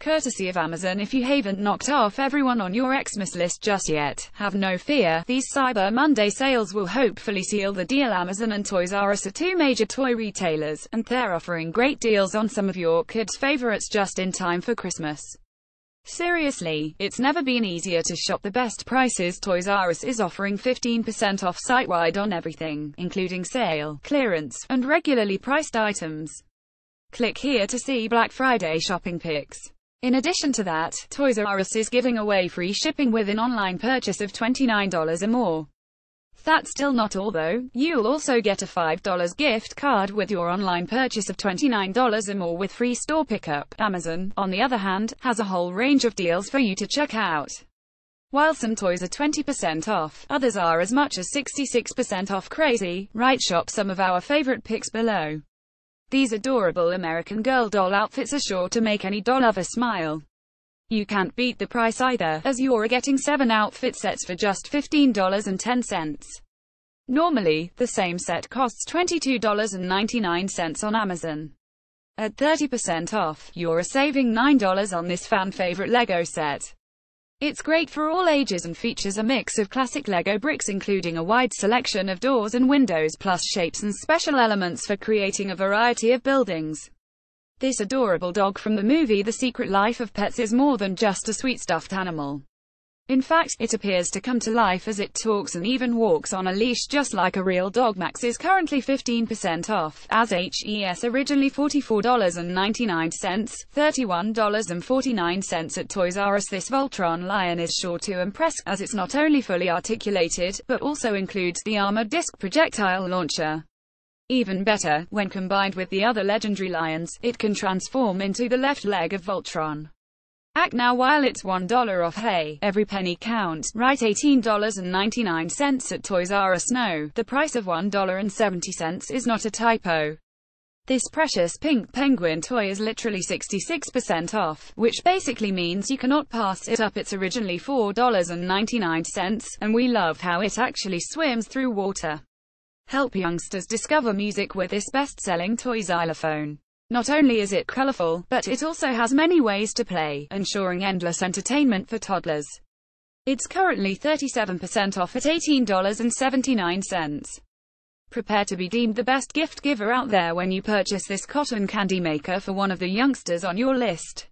courtesy of Amazon if you haven't knocked off everyone on your Xmas list just yet. Have no fear, these Cyber Monday sales will hopefully seal the deal Amazon and Toys R Us are two major toy retailers, and they're offering great deals on some of your kids' favorites just in time for Christmas. Seriously, it's never been easier to shop the best prices Toys R Us is offering 15% off site-wide on everything, including sale, clearance, and regularly priced items. Click here to see Black Friday shopping pics. In addition to that, Toys R Us is giving away free shipping with an online purchase of $29 or more. That's still not all though, you'll also get a $5 gift card with your online purchase of $29 or more with free store pickup. Amazon, on the other hand, has a whole range of deals for you to check out. While some toys are 20% off, others are as much as 66% off crazy, right shop some of our favorite picks below. These adorable American Girl doll outfits are sure to make any doll lover smile. You can't beat the price either, as you're getting 7 outfit sets for just $15.10. Normally, the same set costs $22.99 on Amazon. At 30% off, you're saving $9 on this fan favorite Lego set. It's great for all ages and features a mix of classic Lego bricks including a wide selection of doors and windows plus shapes and special elements for creating a variety of buildings. This adorable dog from the movie The Secret Life of Pets is more than just a sweet stuffed animal. In fact, it appears to come to life as it talks and even walks on a leash just like a real dog. Max is currently 15% off, as HES originally $44.99, $31.49 at Toys R Us. This Voltron Lion is sure to impress, as it's not only fully articulated, but also includes the armored disc projectile launcher. Even better, when combined with the other legendary lions, it can transform into the left leg of Voltron. Act now while it's $1 off hey, every penny counts, right $18.99 at Toys R Us no, the price of $1.70 is not a typo. This precious pink penguin toy is literally 66% off, which basically means you cannot pass it up it's originally $4.99, and we love how it actually swims through water. Help youngsters discover music with this best-selling toy xylophone. Not only is it colorful, but it also has many ways to play, ensuring endless entertainment for toddlers. It's currently 37% off at $18.79. Prepare to be deemed the best gift giver out there when you purchase this cotton candy maker for one of the youngsters on your list.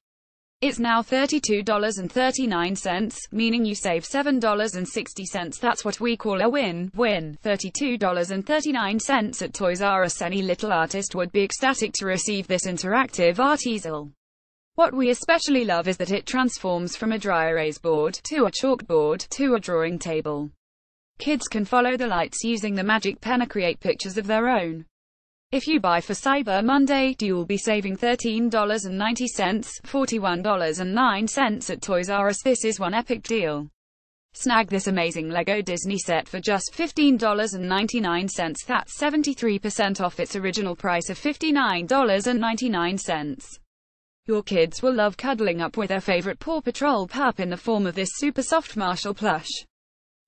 It's now $32.39, meaning you save $7.60. That's what we call a win. Win. $32.39 at Toys R Us. Any little artist would be ecstatic to receive this interactive art easel. What we especially love is that it transforms from a dry erase board, to a chalkboard, to a drawing table. Kids can follow the lights using the magic pen or create pictures of their own. If you buy for Cyber Monday, you'll be saving $13.90, $41.09 at Toys R Us. This is one epic deal. Snag this amazing LEGO Disney set for just $15.99. That's 73% off its original price of $59.99. Your kids will love cuddling up with their favorite Paw Patrol pup in the form of this super soft Marshall plush.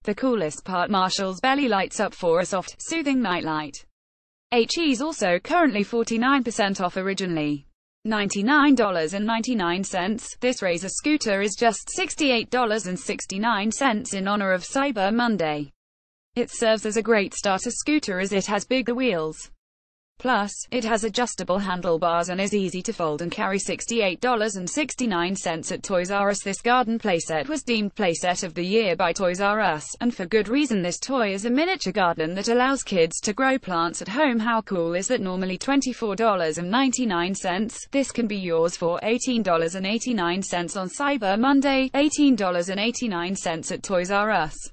The coolest part Marshall's belly lights up for a soft, soothing nightlight. HE's also currently 49% off originally. $99.99. This Razor scooter is just $68.69 in honor of Cyber Monday. It serves as a great starter scooter as it has bigger wheels. Plus, it has adjustable handlebars and is easy to fold and carry $68.69 at Toys R Us. This garden playset was deemed Playset of the Year by Toys R Us, and for good reason this toy is a miniature garden that allows kids to grow plants at home. How cool is that normally $24.99, this can be yours for $18.89 on Cyber Monday, $18.89 at Toys R Us.